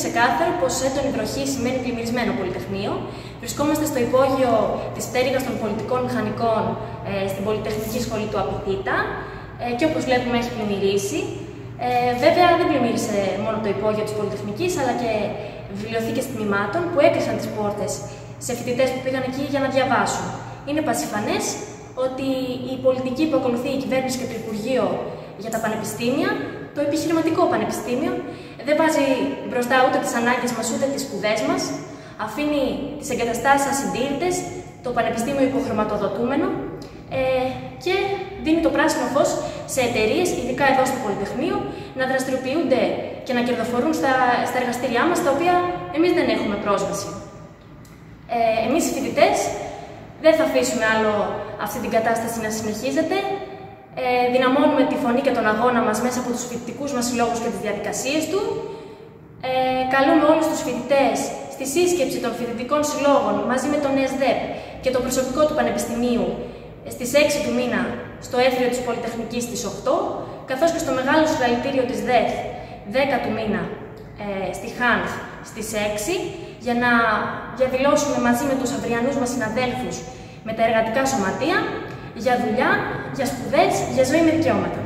ξεκάθαρο πως έντονη υδροχή σημαίνει πλημμυρισμένο πολυτεχνείο. Βρισκόμαστε στο υπόγειο της πτέρυγας των πολιτικών μηχανικών ε, στην Πολυτεχνική Σχολή του Απιτήτα ε, και όπως βλέπουμε έχει πλημμυρίσει. Ε, βέβαια δεν πλημμύρισε μόνο το υπόγειο της Πολυτεχνικής, αλλά και βιβλιοθήκες τμήματων που έκλεισαν τις πόρτες σε φοιτητές που πήγαν εκεί για να διαβάσουν. Είναι πασιφανέ ότι η πολιτική που ακολουθεί η κυβέρνηση και το Υπουργείο για τα πανεπιστήμια, το επιχειρηματικό πανεπιστήμιο, δεν βάζει μπροστά ούτε τις ανάγκες μας ούτε τις σπουδές μας, αφήνει τις εγκαταστάσεις ασυντήρητες, το πανεπιστήμιο υποχρηματοδοτούμενο ε, και δίνει το πράσινο φως σε εταιρείες, ειδικά εδώ στο Πολυτεχνείο, να δραστηριοποιούνται και να κερδοφορούν στα, στα εργαστήριά μας, τα οποία εμείς δεν έχουμε πρόσβαση. Ε, εμείς οι φοιτητές δεν θα αφήσουμε άλλο αυτή την κατάσταση να συνεχίζεται. Ε, δυναμώνουμε τη φωνή και τον αγώνα μας μέσα από τους φοιτητικούς μας συλλόγους και τις διαδικασίες του. Ε, καλούμε όλους τους φοιτητές στη σύσκεψη των φοιτητικών συλλόγων μαζί με τον ΕΣΔΕΠ και το προσωπικό του Πανεπιστημίου στις 6 του μήνα στο έθριο της Πολυτεχνικής στις 8, καθώς και στο μεγάλο συλλαλητήριο της ΔΕΘ 10 του μήνα ε, στη ΧΑΝΘ στις 6, για να διαδηλώσουμε μαζί με τους αυριανούς μας συναδέλφους με τα εργατικά σωματεία για δουλειά, για σπουδές, για ζωή με δικαιώματα.